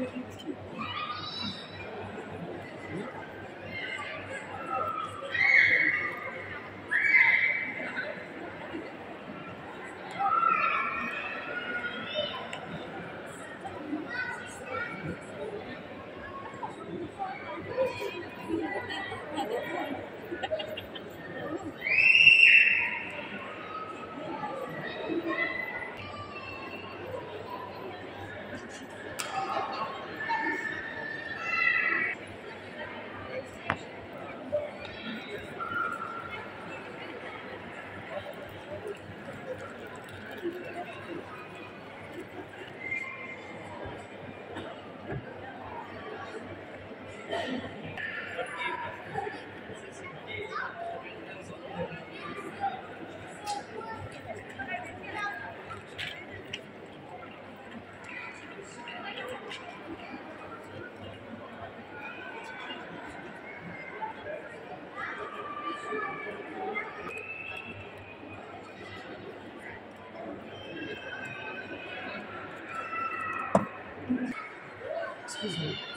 Thank cute. excuse me.